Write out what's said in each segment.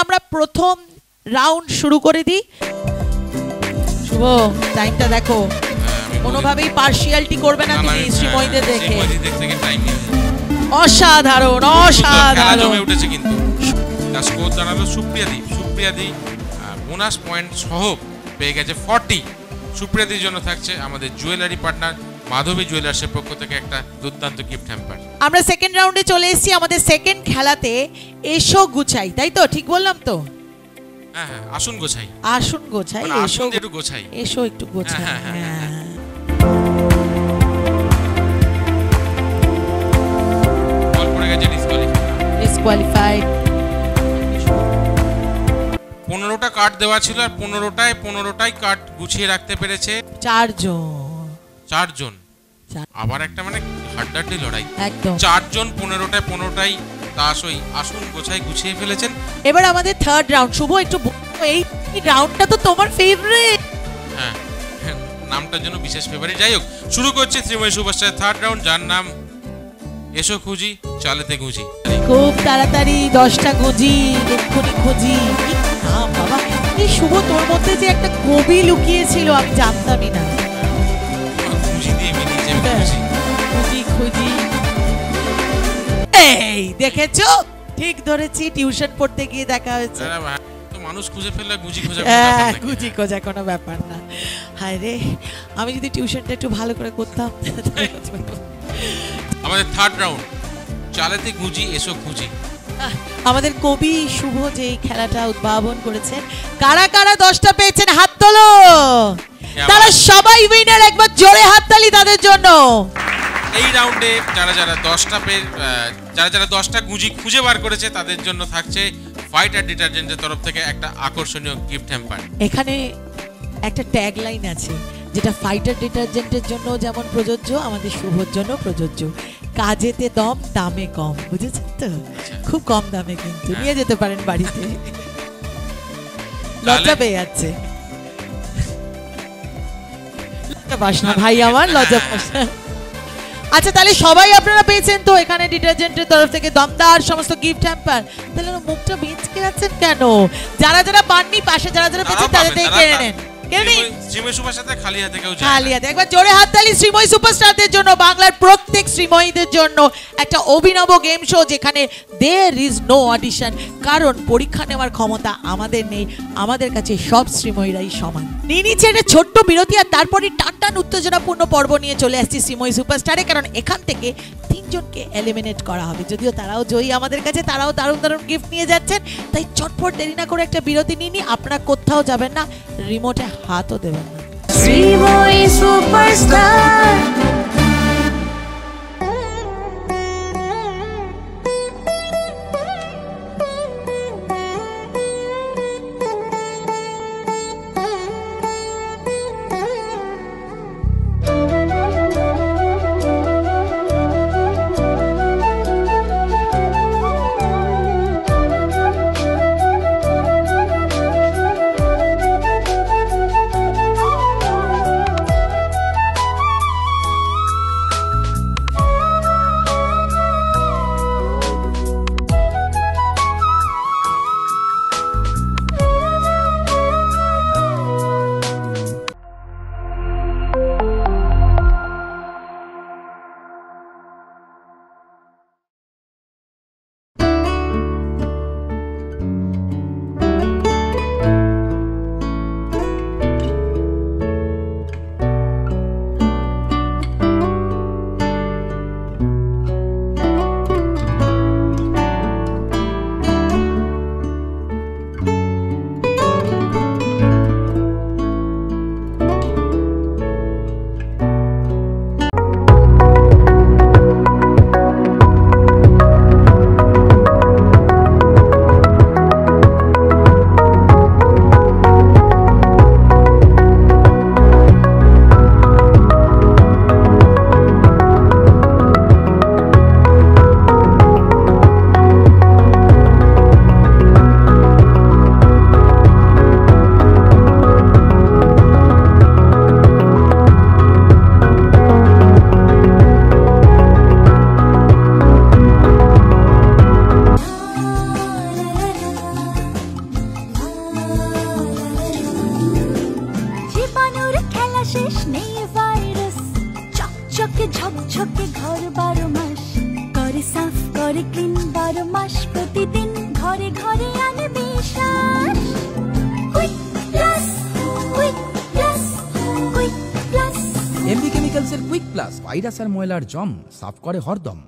আমরা প্রথম রাউন্ড শুরু করে দিই। শুভ টাইমটা দেখো। কোনোভাবেই পার্সিয়ালিটি করবে না তুমি আমি- শ্রীময়ীদের দেখে। অসাধারণ অসাধারণ। উঠেছে কিন্তু। তার স্কোর দাঁড়াল সুপ্রিয়া দি সুপ্রিয়া দি বোনাস পয়েন্ট সহ পেয়ে গেছে ফর্টি সুপ্রিয়া দির জন্য থাকছে আমাদের জুয়েলারি পার্টনার মাধবী জুয়েলার্সের পক্ষ থেকে একটা দুর্দান্ত গিফট হ্যাম্পার আমরা সেকেন্ড রাউন্ডে চলে এসেছি আমাদের সেকেন্ড খেলাতে। এসো গুছাই তাই তো? ঠিক বললাম তো? হ্যাঁ হ্যাঁ আসুন গোছাই। আসুন গোছাই মানে এসো একটু গোছাই। এসো একটু গোছাই হ্যাঁ, হ্যাঁ, হ্যাঁ, হ্যাঁ। ডিসকোয়ালিফাইড পনেরোটা কার্ড দেওয়া ছিল আর পনেরোটায় পনেরোটাই কার্ড গুছিয়ে রাখতে পেরেছে। চারজন। চারজন। আবার একটা মানে হাড্ডাড্ডি লড়াই। চারজন পনেরোটায় পনেরোটাই দাস ওই আসুন গোছাই গুছিয়ে ফেলেছেন। এবার আমাদের থার্ড রাউন্ড শুভ একটু এই রাউন্ডটা তো তোমার ফেভারিট হ্যাঁ নামটার জন্য বিশেষ ফেভারিট যাই হোক শুরু করছে ত্রিময় সুপারস্টার থার্ড রাউন্ড যার নাম এসো খুঁজি চালেতে গুঁজি। খুব তাড়াতাড়ি দশটা গুজি এক্ষুনি খুঁজি। বাবা এই শুভ তোর মধ্যে যে একটা কবি লুকিয়েছিল আমি জানতামই না। খুঁজি খুঁজি খুঁজি এই দেখেছ? ঠিক ধরেছি টিউশন পড়তে গিয়ে দেখা হয়েছে। যারা মানুষ খুঁজে ফেললে গুঁজি খোঁজা গুজি খোঁজা কোনো ব্যাপার না। হায় রে আমি যদি টিউশনটা একটু ভালো করে করতাম আমাদের থার্ড রাউন্ড চালেতে গুঁজি এসো খুঁজি। আমাদের কবি শুভ যে খেলাটা উদ্ভাবন করেছেন কারা কারা দশটা পেয়েছেন হাত তোলো! তারা সবাই উইনার একবার জোরে হাততালি তাদের জন্য। এই রাউন্ডে যারা যারা দশটা পে আহ, যারা যারা দশটা গুঁজি খুঁজে বার করেছে তাদের জন্য থাকছে ফাইটার ডিটারজেন্টের তরফ থেকে একটা আকর্ষণীয় গিফট হ্যাম্পার এখানে একটা ট্যাগ লাইন আছে যেটা ফাইটার ডিটারজেন্টের জন্য যেমন প্রযোজ্য আমাদের শুভর জন্য প্রযোজ্য। কাজেতে দম দামে কম বুঝেছেন তো? খুব কম দামে কিন্তু নিয়ে যেতে পারেন বাড়িতে। লজ্জা পেয়ে যাচ্ছে। পাস না ভাই আমার লজ্জা পাস। আচ্ছা তাহলে সবাই আপনারা পেয়েছেন তো এখানে ডিটারজেন্টের তরফ থেকে দমদার সমস্ত গিফট হ্যাম্পার তাহলে মুখটা বেঁচকে যাচ্ছেন কেন? যারা যারা পাননি পাশে যারা যারা পেয়েছেন তাদের থেকে কেড়ে নেন। কেড়ে নিন শ্রীময় সুপার সাথে খালি হাতে কেউ যায় না। হালিয়াতে একবার জোরে হাততালি শ্রীময়ী সুপারস্টারদের জন্য বাংলার প্রত্যেক শ্রীময়ীদের জন্য একটা অভিনব গেম শো যেখানে দের ইজ নো অডিশন কারণ পরীক্ষা নেওয়ার ক্ষমতা আমাদের নেই আমাদের কাছে সব শ্রীময়ীরাই সমান। নিয়ে নিচ্ছে একটা ছোট্ট বিরতি আর তারপরে টান টান উত্তেজনাপূর্ণ পর্ব নিয়ে চলে আসছি শ্রীময়ী সুপারস্টারে কারণ এখান থেকে তিনজনকে এলিমিনেট করা হবে। যদিও তারাও জয়ী আমাদের কাছে তারাও দারুণ দারুণ গিফট নিয়ে যাচ্ছেন তাই চটপট দেরি না করে একটা বিরতি নিয়ে নিই। আপনারা কোথাও যাবেন না রিমোটে হাতও দেবেন না ময়লার জম সাফ করে হরদম।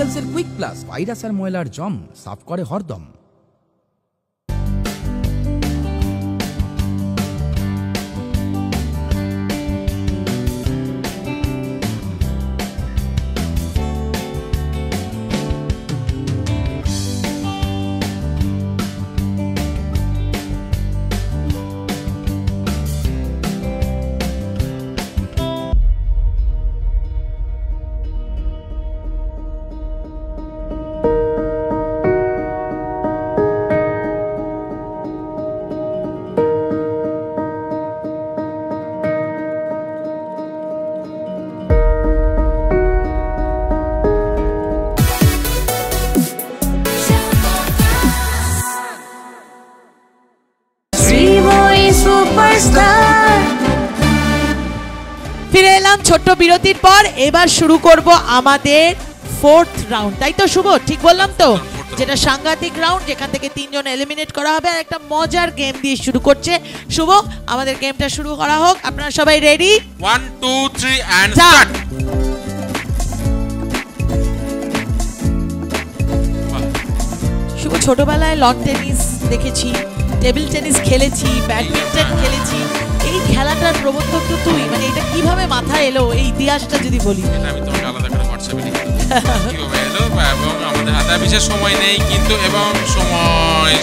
কেমিক্যালসের কুইক প্লাস ভাইরাস আর ময়লার জম সাফ করে হরদম। ফিরে এলাম ছোট্ট বিরতির পর। এবার শুরু করব আমাদের ফোর্থ রাউন্ড তাই তো শুভ? ঠিক বললাম তো? যেটা সাংঘাতিক রাউন্ড যেখান থেকে তিনজন এলিমিনেট করা হবে। আর একটা মজার গেম দিয়ে শুরু করছে। শুভ আমাদের গেমটা শুরু করা হোক। আপনারা সবাই ready one two three and start শুভ ছোটবেলায় লন টেনিস দেখেছি টেবিল টেনিস খেলেছি ব্যাডমিন্টন খেলেছি। এই খেলাটার প্রবর্তক তো তুই মানে এটা কীভাবে মাথায় এলো? এই ইতিহাসটা যদি বলি। আমি তোমাকে আলাদা করে হোয়াটসঅ্যাপে লিখে কীভাবে এলো এবং আমাদের হাতে বিশেষ সময় নেই কিন্তু এবং সময়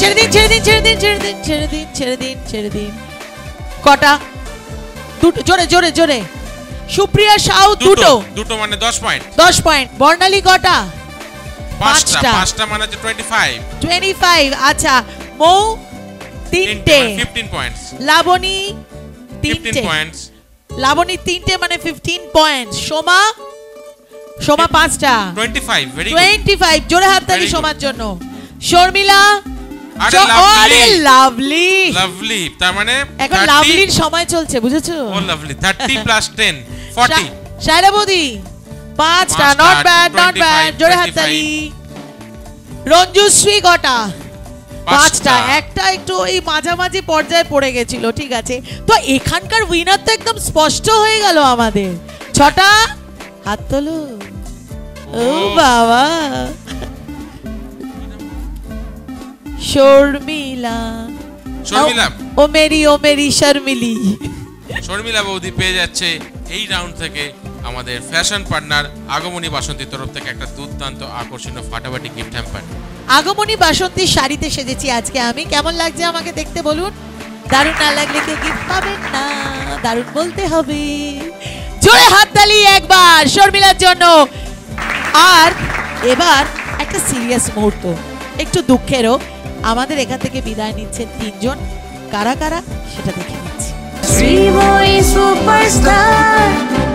ছেড়ে দিন ছেড়ে দিন ছেড়ে দিন ছেড়ে দিন ছেড়ে দিন ছেড়ে দিন ছেড়ে দিন। কটা? দুটো জোরে জোরে জোরে। সুপ্রিয়া সাউ দুটো। দুটো। মানে দশ পয়েন্ট দশ পয়েন্ট বর্ণালী কটা? পাঁচটা। পাঁচটা। মানে হচ্ছে টোয়েন্টি ফাইভ টোয়েন্টি ফাইভ আচ্ছা। মৌ তিনটে। ফিফটিন পয়েন্টস লাবণী তিনটে। পয়েন্টস লাবণী তিনটে মানে ফিফটিন পয়েন্ট সোমা? সোমা পাঁচটা। Twenty five very good twenty five জোরে হাততালি সোমার জন্য। শর্মিলা? আরে লাভলি লাভলি তার মানে এখন লাভলির সময় চলছে বুঝেছ? ও লাভলি প্লাস শায়রা বৌদি পাঁচটা নট ব্যাড নট ব্যাড জোরে হাততালি রঞ্জুশ্রী কটা? পাঁচটা। একটা একটু ওই মাঝামাঝি পর্যায়ে পড়ে গেছিল ঠিক আছে? তো এখানকার উইনার তো একদম স্পষ্ট হয়ে গেল আমাদের। ছটা হাত তোলো। ও বাবা। শর্মিলা। শর্মিলা। ও মেরি ও মেরি শর্মিলি। শর্মিলা বৌদি পেয়ে যাচ্ছে এই রাউন্ড থেকে। আমাদের ফ্যাশন পার্টনার আগমনী বাসন্তীর তরফ থেকে একটা দুর্দান্ত আকর্ষণীয় ফাটাফাটি গিফট হ্যাম্পার আগমনী বাসন্তীর শাড়িতে সেজেছি আজকে আমি। কেমন লাগছে আমাকে দেখতে বলুন? দারুণ না লাগলে কেউ গিফট পাবেন না। দারুণ বলতে হবে। জোরে হাততালি একবার শর্মিলার জন্য। আর এবার একটা সিরিয়াস মুহূর্ত। একটু দুঃখেরও আমাদের এখান থেকে বিদায় নিচ্ছেন তিনজন। কারা কারা সেটা দেখে নিচ্ছি। শ্রীময়ী সুপারস্টার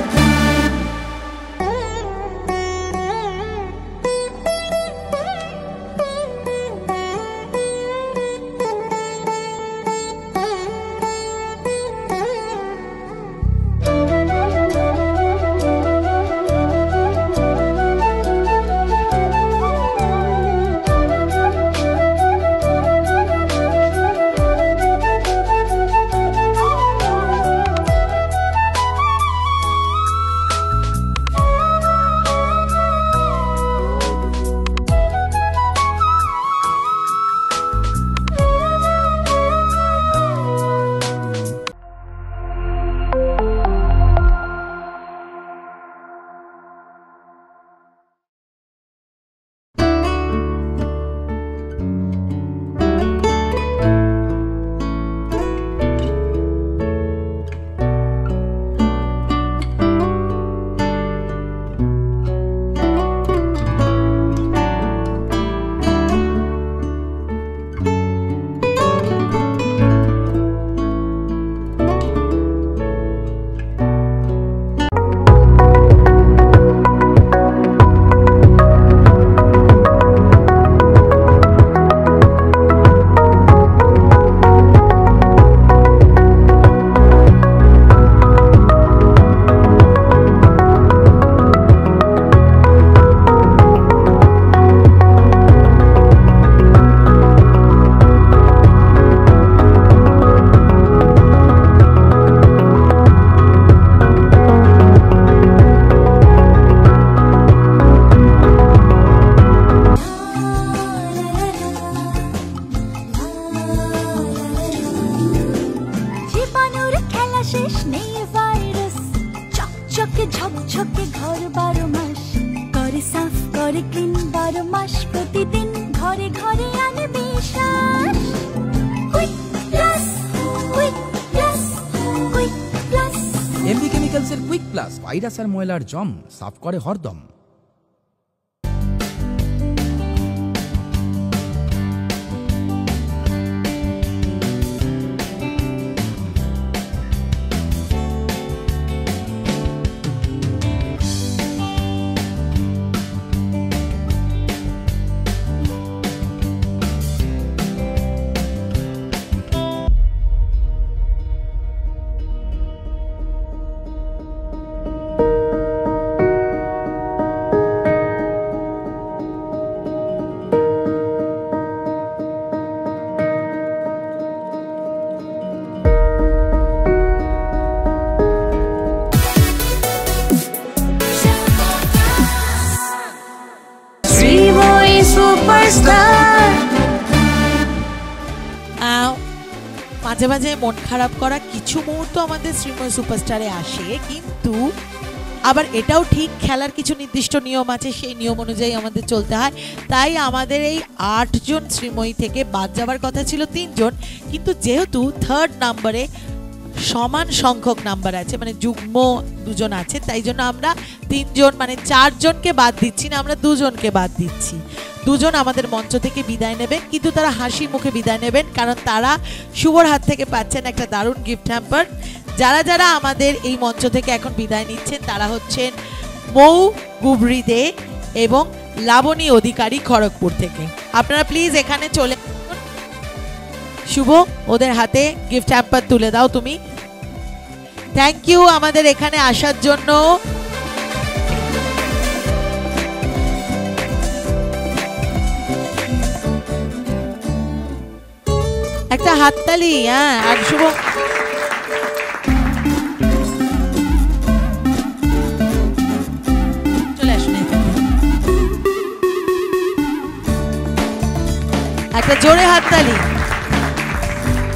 ময়লার জম সাফ করে হরদম। মাঝে মাঝে মন খারাপ করা কিছু মুহূর্ত আমাদের শ্রীময় সুপারস্টারে আসে, কিন্তু আবার এটাও ঠিক খেলার কিছু নির্দিষ্ট নিয়ম আছে, সেই নিয়ম অনুযায়ী আমাদের চলতে হয়। তাই আমাদের এই আটজন শ্রীময়ী থেকে বাদ যাওয়ার কথা ছিল তিনজন, কিন্তু যেহেতু থার্ড নাম্বারে সমান সংখ্যক নাম্বার আছে মানে যুগ্ম দুজন আছে, তাই জন্য আমরা তিনজন মানে চারজনকে বাদ দিচ্ছি না, আমরা দুজনকে বাদ দিচ্ছি। দুজন আমাদের মঞ্চ থেকে বিদায় নেবেন, কিন্তু তারা হাসি মুখে বিদায় নেবেন, কারণ তারা শুভর হাত থেকে পাচ্ছেন একটা দারুণ গিফট হ্যাম্পার যারা যারা আমাদের এই মঞ্চ থেকে এখন বিদায় নিচ্ছেন, তারা হচ্ছেন মৌ গুবরি দে এবং লাবণী অধিকারী খড়গপুর থেকে। আপনারা প্লিজ এখানে চলে শুভ, ওদের হাতে গিফট হ্যাম্পার তুলে দাও তুমি। থ্যাংক ইউ আমাদের এখানে আসার জন্য। একটা হাততালি হ্যাঁ আর শুভ একটা জোরে হাততালি।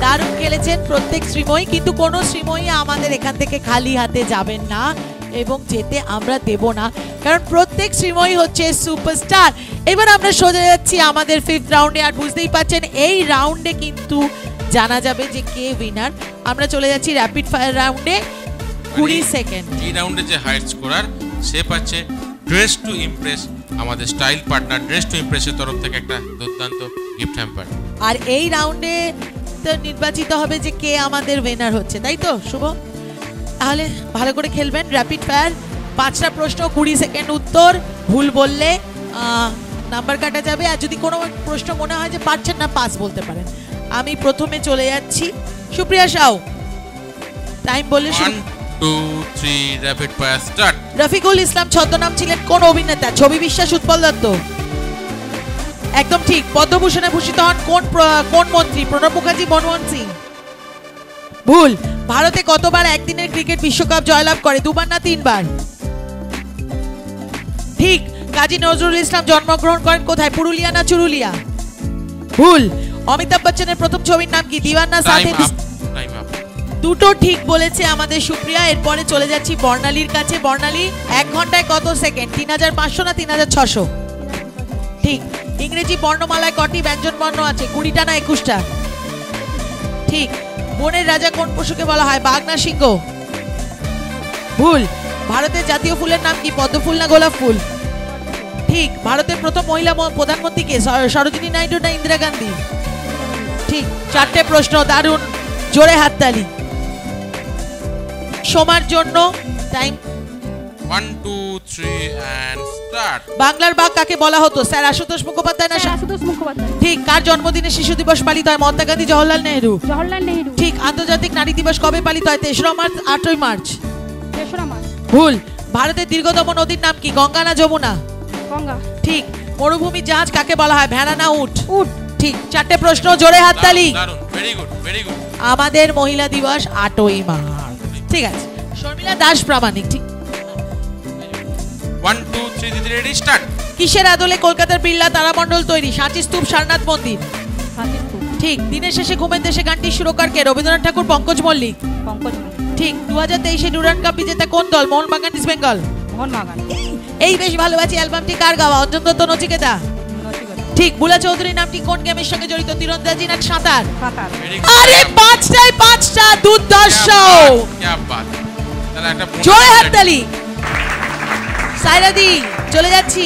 দারুণ খেলেছেন প্রত্যেক শ্রীময়ী, কিন্তু কোনো শ্রীময়ী আমাদের এখান থেকে খালি হাতে যাবেন না এবং যেতে আমরা দেব না। কারণ প্রত্যেক শ্রীময়ী হচ্ছে সুপারস্টার এবার আমরা সোজা যাচ্ছি আমাদের ফিফথ রাউন্ডে আর বুঝতেই পাচ্ছেন এই রাউন্ডে কিন্তু জানা যাবে যে কে উইনার আমরা চলে যাচ্ছি র্যাপিড ফায়ার রাউন্ডে কুড়ি সেকেন্ড এই রাউন্ডে যে হাইট স্কোরার সে পাচ্ছে ড্রেস টু ইমপ্রেস আমাদের স্টাইল পার্টনার ড্রেস টু ইমপ্রেসের তরফ থেকে একটা দুর্দান্ত গিফট হ্যাম্পার আর এই রাউন্ডে তো নির্বাচিত হবে যে কে আমাদের উইনার হচ্ছে তাই তো শুভ? তাহলে ভালো করে খেলবেন র্যাপিড ফায়ার পাঁচটা প্রশ্ন কুড়ি সেকেন্ড উত্তর ভুল বললে নাম্বার কাটা যাবে। আর যদি কোনো প্রশ্ন মনে হয় যে পারছেন না পাস বলতে পারেন। আমি প্রথমে চলে যাচ্ছি। সুপ্রিয়া সাউ টাইম বললে রফিকুল ইসলাম ছদ্মনাম ছিলেন কোন অভিনেতা? ছবি বিশ্বাস উৎপল দত্ত। একদম ঠিক। পদ্মভূষণে ভূষিত হন কোন কোন মন্ত্রী? প্রণব মুখার্জি মনমোহন সিং। ভুল। ভারতে কতবার একদিনের ক্রিকেট বিশ্বকাপ জয়লাভ করে? দুবার না তিনবার? ঠিক কাজী নজরুল ইসলাম জন্মগ্রহণ করেন কোথায়? পুরুলিয়া না চুরুলিয়া? ভুল। অমিতাভ বচ্চনের প্রথম ছবির নাম কি? দিওয়ানা সাথে দুটো ঠিক বলেছে আমাদের সুপ্রিয়া এরপরে চলে যাচ্ছি বর্ণালীর কাছে। বর্ণালী এক ঘন্টায় কত সেকেন্ড? তিন হাজার পাঁচশো না তিন হাজার ছশো? ঠিক। ইংরেজি বর্ণমালায় কটি ব্যঞ্জন বর্ণ আছে? কুড়িটা না একুশটা? ঠিক। বনের রাজা কোন পশুকে বলা হয়? বাঘ না সিংহ? ভুল। ভারতের জাতীয় ফুলের নাম কি? পদ্ম ফুল না গোলাপ ফুল? ঠিক ভারতের প্রথম মহিলা ম- প্রধানমন্ত্রী কে সরোজিনী নাইডু না ইন্দিরা গান্ধী? ঠিক চারটে প্রশ্ন দারুণ জোরে হাততালি। সোমার জন্য time one two three and start বাংলার বাঘ কাকে বলা হতো? স্যার আশুতোষ মুখোপাধ্যায় না আশুতোষ মুখোপাধ্যায়। ঠিক কার জন্মদিনে শিশু দিবস পালিত হয়? মহাত্মা গান্ধী জওহরলাল নেহরু। জওহরলাল নেহেরু। ঠিক আন্তর্জাতিক নারী দিবস কবে পালিত হয়? তেসরা মার্চ আটই মার্চ। তেসরা মার্চ। ভুল ভারতের দীর্ঘতম নদীর নাম কি? গঙ্গা না যমুনা? গঙ্গা। ঠিক মরুভূমি জাহাজ কাকে বলা হয়? ভেড়া না উট? উট। ঠিক চারটে প্রশ্ন জোরে হাততালি। ভেরি গুড ভেরি গুড আমাদের মহিলা দিবস আটই মার্চ। ঠিক আছে শর্মিলা দাস প্রামাণিক ঠিক। ওয়ান টু থ্রি দিদি রেডি স্টার্ট কিসের আদলে কলকাতার বিড়লা তারামণ্ডল তৈরি? সাঁচি স্তূপ সারনাথ মন্দির। ঠিক দিনের শেষে ঘুমের দেশে গানটির সুরকারকে রবীন্দ্রনাথ ঠাকুর পঙ্কজ মল্লিক। পঙ্কজ মল্লিক, ঠিক দু হাজার তেইশে ডুরান কাপ বিজেতা কোন দল? মোহনবাগান ইস্ট বেঙ্গল। এই বেশ ভালোবাসি অ্যালবামটি কার গাওয়া? অত্যন্ত তো নচিকেতা। ঠিক বুলা চৌধুরী নামটি কোন গেমের সঙ্গে জড়িত? তীরন্দাজি না সাঁতার? আরে পাঁচটায় পাঁচটা দুর্দর্শ! জয় হাততালি। সাইরাদি চলে যাচ্ছি।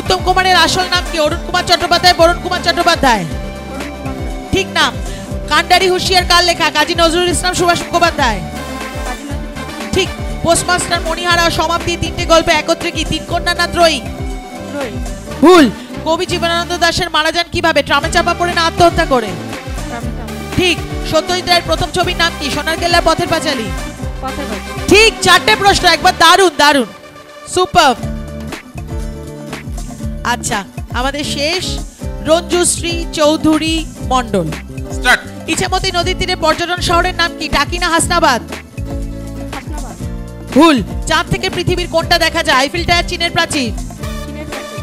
উত্তম কুমারের আসল নাম কি? অরুণ কুমার চট্টোপাধ্যায় বরুণ কুমার চট্টোপাধ্যায়? ঠিক নাম। কান্ডারি হুশিয়ার কার লেখা? কাজী নজরুল ইসলাম সুভাষ মুখোপাধ্যায়। ঠিক পোস্টমাস্টার মণিহারা সমাপ্তি তিনটে গল্পে একত্রে কি? তিন কন্যা না ত্রয়ী? ভুল। কবি জীবনানন্দ দাশের মারা যান কীভাবে? ট্রামে চাপা পড়ে না আত্মহত্যা করে? ঠিক। সত্যজিৎ রায়ের প্রথম ছবির নাম কি? সোনার কেল্লার পথের পাঁচালী। ঠিক চারটে প্রশ্ন একবার দারুণ দারুণ। সুপার। আচ্ছা আমাদের শেষ। রঞ্জুশ্রী চৌধুরী মণ্ডল। স্টার্ট। ইছামতি নদীর তীরে পর্যটন শহরের নাম কি? টাকিনা হাসনাবাদ। ভুল। চাঁদ থেকে পৃথিবীর কোনটা দেখা যায়। আইফিল টায়ার চীনের প্রাচীর।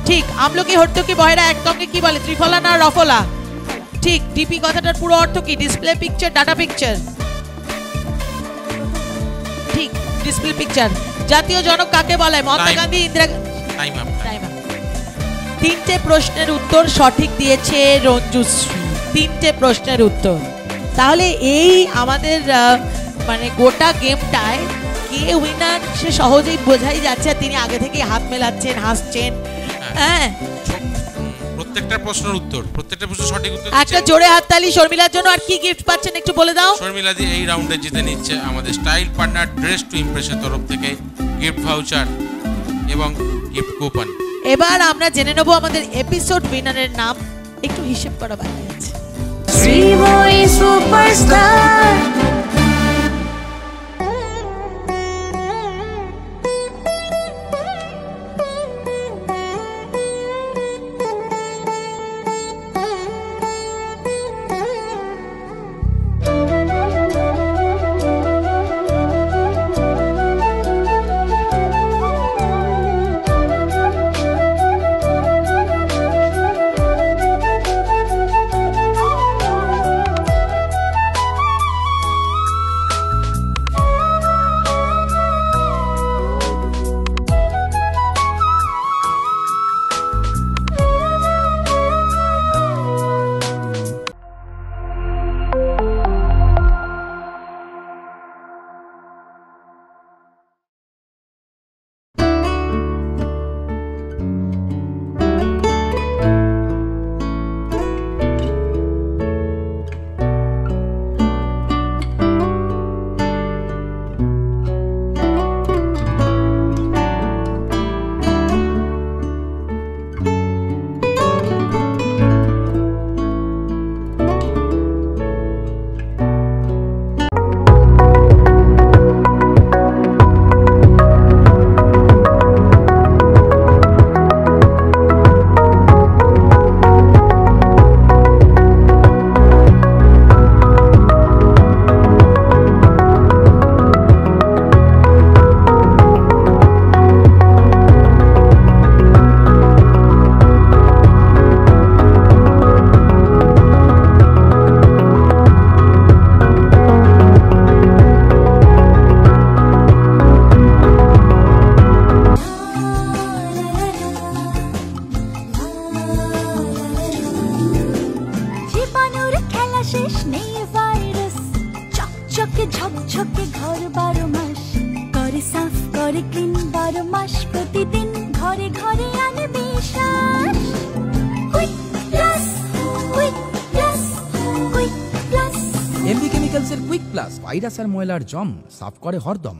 ঠিক আমলকি হর্তকি বহেরা একসঙ্গে কি বলে? ত্রিফলা না রফলা? ঠিক ডিপি কথাটার পুরো অর্থ কি? ডিসপ্লে পিকচার ডাটা পিকচার ঠিক ডিসপ্লে পিকচার জাতীয় জনক কাকে বলে? মহাত্মা গান্ধী ইন্দিরা. তিনটে প্রশ্নের উত্তর সঠিক দিয়েছে রঞ্জুশ্রী তিনটে প্রশ্নের উত্তর। তাহলে এই আমাদের মানে গোটা গেমটায় কে উইনার সে সহজেই বোঝাই যাচ্ছে তিনি আগে থেকেই হাত মেলাচ্ছেন হাসছেন। হ্যাঁ। প্রত্যেকটা প্রশ্নের উত্তর প্রত্যেকটা প্রশ্নের সঠিক উত্তর একটা। জোরে হাততালি শর্মিলার জন্য আর কি গিফট পাচ্ছেন একটু বলে দাও? শর্মিলা দি এই রাউন্ডে জিতে নিচ্ছে আমাদের স্টাইল পার্টনার ড্রেস টু ইমপ্রেসের তরফ থেকে গিফট ভাউচার এবং গিফট কুপন এবার আমরা জেনে নেব আমাদের এপিসোড উইনারের নাম। একটু হিসেব করা বাকি আছে। শ্রীময়ী সুপারস্টার আর ময়লার জম সাফ করে হরদম।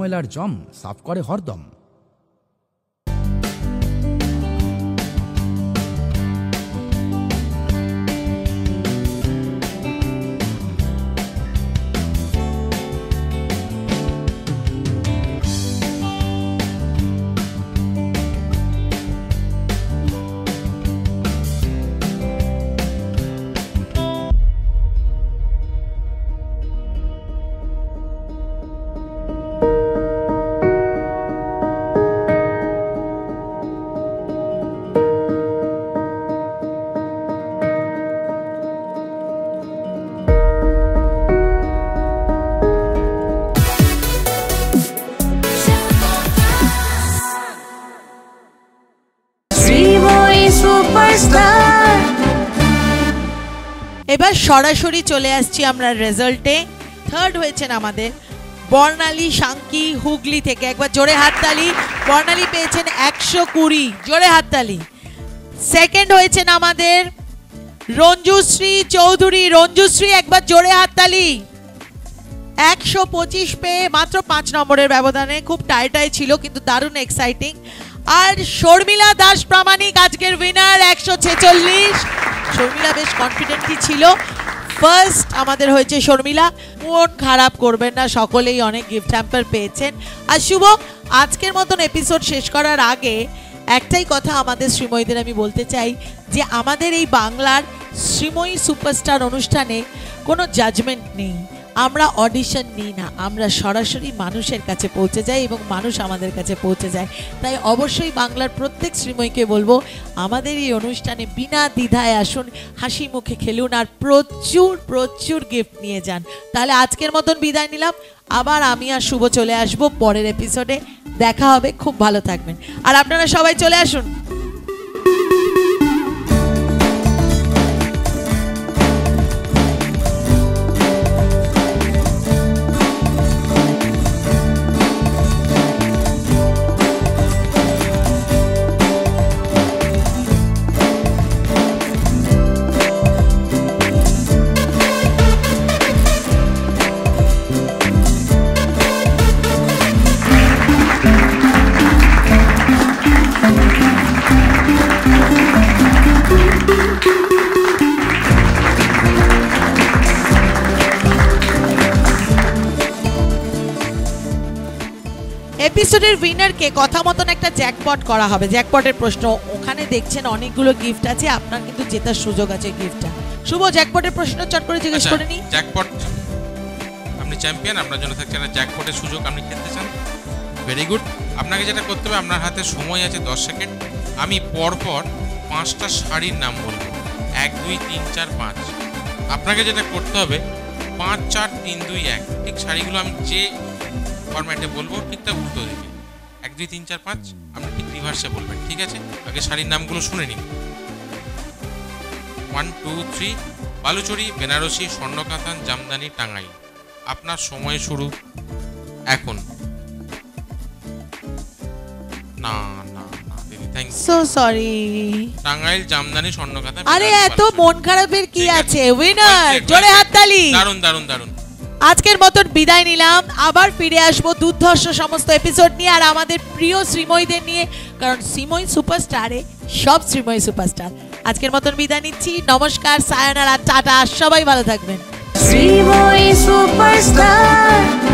ময়লার জম সাফ করে হরদম। সরাসরি চলে আসছি আমরা রেজাল্টে। থার্ড হয়েছেন আমাদের বর্ণালী শাঙ্কি হুগলি থেকে। একবার জোরে হাততালি। বর্ণালী পেয়েছেন একশো কুড়ি। জোরে হাততালি। সেকেন্ড হয়েছেন আমাদের রঞ্জুশ্রী চৌধুরী। রঞ্জুশ্রী, একবার জোরে হাততালি। একশো পঁচিশ পেয়ে মাত্র পাঁচ নম্বরের ব্যবধানে। খুব টাইটাই ছিল, কিন্তু দারুণ এক্সাইটিং আর শর্মিলা দাস প্রামাণিক, আজকের উইনার একশো ছেচল্লিশ। শর্মিলা বেশ কনফিডেন্টই ছিল। ফার্স্ট আমাদের হয়েছে শর্মিলা। মন খারাপ করবেন না, সকলেই অনেক গিফট হ্যাম্পার পেয়েছেন। আর শুভ, আজকের মতন এপিসোড শেষ করার আগে একটাই কথা আমাদের শ্রীময়ীদের আমি বলতে চাই, যে আমাদের এই বাংলার শ্রীময়ী সুপারস্টার অনুষ্ঠানে কোনো জাজমেন্ট নেই। আমরা অডিশন নিই না, আমরা সরাসরি মানুষের কাছে পৌঁছে যাই এবং মানুষ আমাদের কাছে পৌঁছে যায়। তাই অবশ্যই বাংলার প্রত্যেক শ্রীময়ীকে বলব, আমাদের এই অনুষ্ঠানে বিনা দ্বিধায় আসুন, হাসি মুখে খেলুন আর প্রচুর প্রচুর গিফট নিয়ে যান। তাহলে আজকের মতন বিদায় নিলাম। আবার আমি আর শুভ চলে আসব পরের এপিসোডে দেখা হবে, খুব ভালো থাকবেন। আর আপনারা সবাই চলে আসুন। এপিসোডের উইনারকে কথা মতন একটা জ্যাকপট করা হবে। জ্যাকপটের প্রশ্ন ওখানে দেখছেন অনেকগুলো গিফট আছে আপনার কিন্তু জেতার সুযোগ আছে গিফটটা শুভ জ্যাকপটের প্রশ্ন চট করে জিজ্ঞেস আচ্ছা, করে নি। জ্যাকপট আপনি চ্যাম্পিয়ন আপনার জন্য থাকছে একটা জ্যাকপটের সুযোগ আপনি খেলতে চান? ভেরি গুড আপনাকে যেটা করতে হবে আপনার হাতে সময় আছে দশ সেকেন্ড আমি পরপর পাঁচটা শাড়ির নাম বলব। এক দুই তিন চার পাঁচ। আপনাকে যেটা করতে হবে পাঁচ চার তিন দুই এক। ঠিক শাড়িগুলো আমি যে ফরম্যাটে বলব ঠিকঠাক উল্টো দিকে। এক দুই তিন চার পাঁচ আপনি ঠিক রিভার্সে বলবেন ঠিক আছে? আগে শাড়ির নামগুলো শুনে নিন। One two three Baluchari Banarasi Swarnakatan Jamdani টাঙ্গাই আপনার সময় শুরু এখন। না না সো সরি টাঙ্গাইল জামদানি স্বর্ণকাতা আরে এত। মন খারাপের কি আছে? উইনার জোরে হাততালি. দারুণ দারুণ দারুণ। আজকের মতন বিদায় নিলাম। আবার ফিরে আসব দুর্ধর্ষ সমস্ত এপিসোড নিয়ে আর আমাদের প্রিয় শ্রীময়ীদের নিয়ে, কারণ শ্রীময়ী সুপারস্টারে সব শ্রীময়ী সুপারস্টার আজকের মতন বিদায় নিচ্ছি। নমস্কার, সায়নারা, টাটা, সবাই ভালো থাকবেন। শ্রীময়ী সুপারস্টার